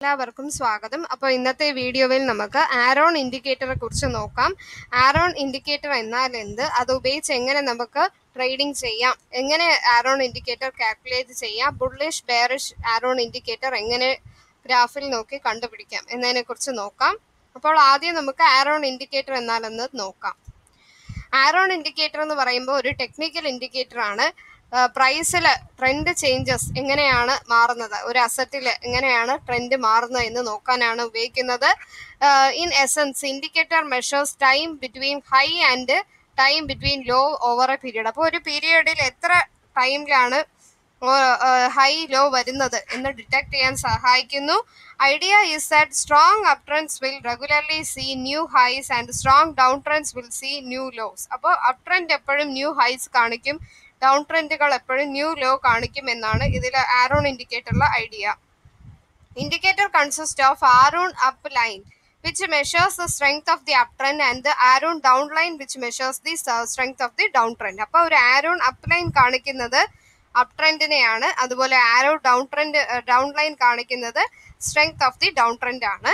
എല്ലാവർക്കും സ്വാഗതം. അപ്പോൾ ഇന്നത്തെ വീഡിയോയിൽ നമുക്ക് ആരോൺ ഇൻഡിക്കേറ്ററെ കുറിച്ച് നോക്കാം. ആരോൺ ഇൻഡിക്കേറ്റർ എന്നാൽ എന്ത്? അത് ഉപയോഗിച്ച് എങ്ങനെ നമുക്ക് ട്രേഡിംഗ് ചെയ്യാം? എങ്ങനെ ആരോൺ ഇൻഡിക്കേറ്റർ കാൽക്കുലേറ്റ് ചെയ്യാം? ബുള്ളിഷ് ബെയറിഷ് ആരോൺ ഇൻഡിക്കേറ്റർ എങ്ങനെ ഗ്രാഫിൽ നോക്കി കണ്ടുപിടിക്കാം എന്നതിനെ കുറിച്ച് നോക്കാം. അപ്പോൾ ആദ്യം നമുക്ക് ആരോൺ ഇൻഡിക്കേറ്റർ എന്നാൽ എന്ന് നോക്കാം. ആരോൺ ഇൻഡിക്കേറ്റർ എന്ന് പറയുമ്പോൾ ഒരു ടെക്നിക്കൽ ഇൻഡിക്കേറ്റർ ആണ്. പ്രൈസിൽ ട്രെൻഡ് ചേഞ്ചസ് എങ്ങനെയാണ് മാറുന്നത്? ഒരു അസറ്റിൽ എങ്ങനെയാണ് ട്രെൻഡ് മാറുന്നത് എന്ന് നോക്കാനാണ് ഉപയോഗിക്കുന്നത്. In essence indicator measures time between high and time between low over a period അപ്പോൾ ഒരു പീരീഡിൽ എത്ര ടൈമിലാണ് ഹൈ ലോ വരുന്നത് എന്ന് ഡിറ്റക്ട് ചെയ്യാൻ സഹായിക്കുന്നു. Idea is that strong up trends will regularly see new highs and strong down trends will see new lows അപ്പോൾ അപ് ട്രെൻഡ് എപ്പോഴും ന്യൂ ഹൈസ് കാണിക്കും. ഡൗൺ ട്രെൻഡുകൾ എപ്പോഴും ന്യൂ ലോ കാണിക്കും എന്നാണ് ഇതിൽ Aroon ഇൻഡിക്കേറ്ററിലെ idea indicator consist of Aroon up line which measures the strength of the uptrend and the line which which measures the strength of the downtrend. അപ്പോൾ ഒരു Aroon up line കാണിക്കുന്നത് up ട്രെൻഡിനെയാണ് അതുപോലെ Aroon down trend down line കാണിക്കുന്നത് strength of the down trend ആണ്.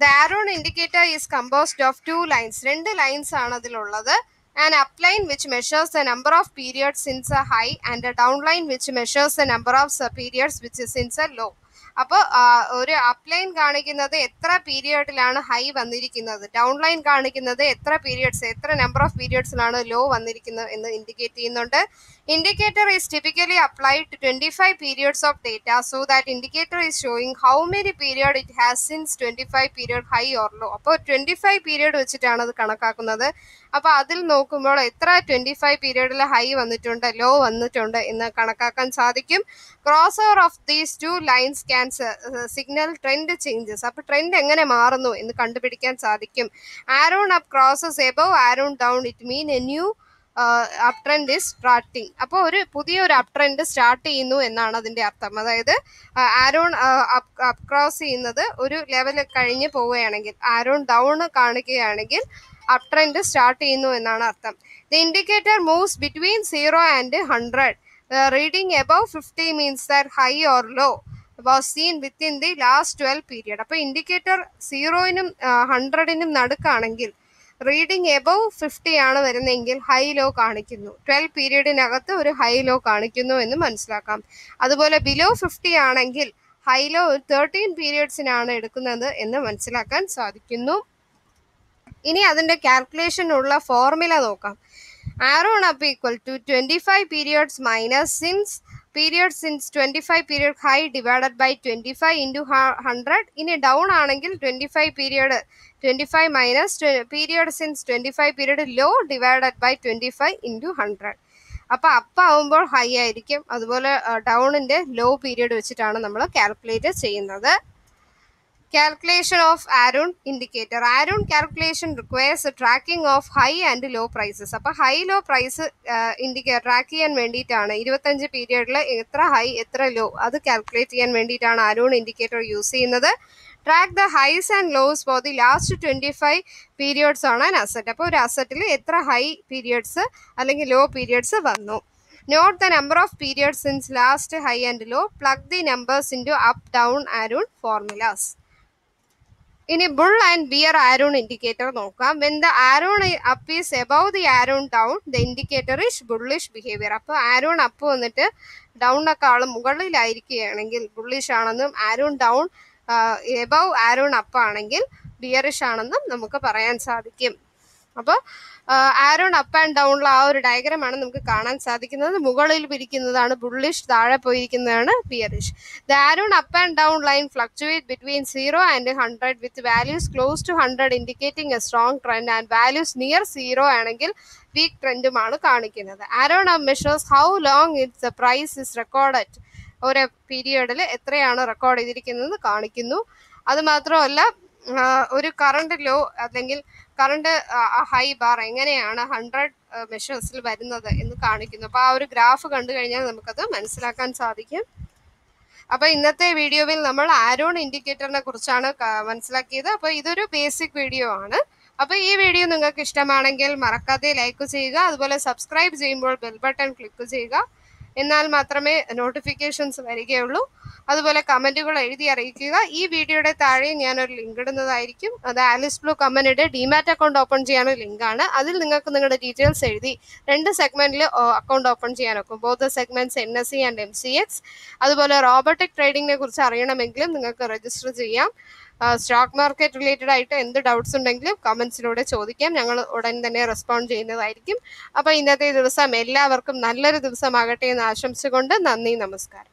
The Aroon indicator is composed of two lines രണ്ട് lines ആണ് അതിലുള്ളത്. And upline which measures the number of periods since a high and a downline which measures the number of periods which is since a low. അപ്പോൾ ഒരു upline line കാണിക്കുന്നത് എത്ര പീരിയഡിലാണ് high വന്നിരിക്കുന്നത്? Down line കാണിക്കുന്നത് എത്ര പീരിയഡ്സ് എത്ര number of പീരിയഡ്സിലാണ് law വന്നിരിക്കുന്നത് എന്ന് ഇൻഡിക്കേറ്റ് ചെയ്യുന്നുണ്ട്. Indicator is typically applied to twenty five periods of data so that indicator is showing how many period it has since twenty five period high or low അപ്പോൾ twenty five period വെച്ചിട്ടാണ് അത് കണക്കാക്കുന്നത്. അപ്പോൾ അതിൽ നോക്കുമ്പോൾ എത്ര twenty five പീരീഡിൽ high വന്നിട്ടുണ്ട് ലോ വന്നിട്ടുണ്ട് എന്ന് കണക്കാക്കാൻ സാധിക്കും. Crossover of these two lines can signal trend changes അപ്പോൾ ട്രെൻഡ് എങ്ങനെ മാറുന്നു എന്ന് കണ്ടുപിടിക്കാൻ സാധിക്കും. Aroon up crosses above Aroon down it mean a new up trend is starting അപ്പോൾ ഒരു പുതിയൊരു അപ് ട്രെൻഡ് സ്റ്റാർട്ട് ചെയ്യുന്നു എന്നാണ് അതിന്റെ അർത്ഥം. അതായത് ആരോൺ അപ് ക്രോസ് ചെയ്യുന്നത് ഒരു ലെവൽ കഴിഞ്ഞ് പോവുകയാണെങ്കിൽ ആരോൺ ഡൗൺ കാണിക്കുകയാണെങ്കിൽ അപ് ട്രെൻഡ് സ്റ്റാർട്ട് ചെയ്യുന്നു എന്നാണ് അർത്ഥം. The indicator moves between zero and hundred reading above fifty means that high or low was seen within the last twelve period അപ്പോൾ indicator സീറോയിനും ഹൺഡ്രഡിനും നടുക്കാണെങ്കിൽ റീഡിംഗ് എബവ് ഫിഫ്റ്റി ആണ് വരുന്നതെങ്കിൽ ഹൈ ലോ കാണിക്കുന്നു. ട്വൽവ് പീരീഡിനകത്ത് ഒരു ഹൈ ലോ കാണിക്കുന്നു എന്ന് മനസ്സിലാക്കാം. അതുപോലെ ബിലോ ഫിഫ്റ്റി ആണെങ്കിൽ ഹൈ ലോ തേർട്ടീൻ പീരിയഡ്സിനാണ് എടുക്കുന്നത് എന്ന് മനസ്സിലാക്കാൻ സാധിക്കുന്നു. ഇനി അതിന്റെ കാൽക്കുലേഷനുള്ള ഫോർമുല നോക്കാം. Aroon up equal to twenty five periods minus since period since twenty five period high divided by twenty five into hundred ഇനി ഡൗൺ ആണെങ്കിൽ twenty five period twenty five minus period since twenty five period low divided by twenty five into hundred അപ്പോൾ up ആവുമ്പോൾ high ആയിരിക്കും. അതുപോലെ ഡൗണിന്റെ law period വെച്ചിട്ടാണ് നമ്മൾ calculate ചെയ്യുന്നത്. Calculation of Aron indicator. Aron calculation requires a tracking of high and low prices. അപ്പോൾ high low price ഇൻഡിക്കേ track ചെയ്യാൻ വേണ്ടിയിട്ടാണ് ഇരുപത്തഞ്ച് പീരിയഡിൽ എത്ര ഹൈ എത്ര ലോ അത് കാൽക്കുലേറ്റ് ചെയ്യാൻ വേണ്ടിയിട്ടാണ് ആരോൺ ഇൻഡിക്കേറ്റർ യൂസ് ചെയ്യുന്നത്. Track the highs and lows for the last twenty five periods ആണ് ആൻ അസറ്റ് അപ്പോൾ ഒരു അസറ്റിൽ എത്ര ഹൈ പീരിയഡ്സ് അല്ലെങ്കിൽ ലോ പീരിയഡ്സ് വന്നു. Note the number of periods since last high and low plug the numbers into up down Aroon formulas ഇനി bull and bear Aroon indicator നോക്കാം. When the Aroon up is above the Aroon down the indicator is bullish behaviour അപ്പോൾ Aroon up വന്നിട്ട് ഡൗണിനേക്കാളും മുകളിലായിരിക്കുകയാണെങ്കിൽ bullish ആണെന്നും Aroon down above Aroon up ആണെങ്കിൽ bearish ആണെന്നും നമുക്ക് പറയാൻ സാധിക്കും. അപ്പോൾ ആരോൺ അപ്പ് ആൻഡ് ഡൗണിലുള്ള ആ ഒരു ഡയഗ്രമാണ് നമുക്ക് കാണാൻ സാധിക്കുന്നത്. മുകളിൽ പിരിക്കുന്നതാണ് ബുള്ളിഷ് താഴെ പോയിരിക്കുന്നതാണ് bearish the Aroon up and down line fluctuate between zero and hundred with values close to hundred indicating a strong trend and values near zero ആണെങ്കിൽ വീക്ക് ട്രെൻഡുമാണ് കാണിക്കുന്നത്. Aroon measures how long it's a price is recorded ഒരു പീരിയഡിൽ എത്രയാണ് record ചെയ്തിരിക്കുന്നത് കാണിക്കുന്നു. അത് മാത്രമല്ല ഒരു കറണ്ട് ലോ അല്ലെങ്കിൽ കറണ്ട് ഹൈ ബാർ എങ്ങനെയാണ് ഹൺഡ്രഡ് മെഷേഴ്സിൽ വരുന്നത് എന്ന് കാണിക്കുന്നു. അപ്പോൾ ആ ഒരു ഗ്രാഫ് കണ്ടു കഴിഞ്ഞാൽ നമുക്കത് മനസ്സിലാക്കാൻ സാധിക്കും. അപ്പോൾ ഇന്നത്തെ വീഡിയോയിൽ നമ്മൾ ആരോൺ ഇൻഡിക്കേറ്ററിനെ കുറിച്ചാണ് മനസ്സിലാക്കിയത്. അപ്പോൾ ഇതൊരു ബേസിക് വീഡിയോ ആണ്. അപ്പോൾ ഈ വീഡിയോ നിങ്ങൾക്ക് ഇഷ്ടമാണെങ്കിൽ മറക്കാതെ ലൈക്ക് ചെയ്യുക. അതുപോലെ സബ്സ്ക്രൈബ് ചെയ്യുമ്പോൾ ബെൽ ബട്ടൺ ക്ലിക്ക് ചെയ്യുക. എന്നാൽ മാത്രമേ നോട്ടിഫിക്കേഷൻസ് വരികയുള്ളൂ. അതുപോലെ കമന്റുകൾ എഴുതി അറിയിക്കുക. ഈ വീഡിയോയുടെ താഴെ ഞാനൊരു ലിങ്ക് ഇടുന്നതായിരിക്കും. അത് ആലിസ് ബ്ലൂ കമ്പനിയുടെ ഡിമാറ്റ് അക്കൗണ്ട് ഓപ്പൺ ചെയ്യാനുള്ള ലിങ്കാണ് അതിൽ നിങ്ങൾക്ക് നിങ്ങളുടെ ഡീറ്റെയിൽസ് എഴുതി രണ്ട് സെഗ്മെന്റിൽ account open ചെയ്യാനൊക്കും. Both segments N S C and M C X അതുപോലെ റോബോട്ടിക് ട്രേഡിങ്ങിനെ കുറിച്ച് അറിയണമെങ്കിലും നിങ്ങൾക്ക് രജിസ്റ്റർ ചെയ്യാം. സ്റ്റോക്ക് മാർക്കറ്റ് റിലേറ്റഡ് ആയിട്ട് എന്ത് ഡൗട്ട്സ് ഉണ്ടെങ്കിലും കമൻസിലൂടെ ചോദിക്കാം. ഞങ്ങൾ ഉടൻ തന്നെ റെസ്പോണ്ട് ചെയ്യുന്നതായിരിക്കും. അപ്പോൾ ഇന്നത്തെ ദിവസം എല്ലാവർക്കും നല്ലൊരു ദിവസമാകട്ടെ എന്ന് ആശംസിച്ചുകൊണ്ട് നന്ദി നമസ്കാരം.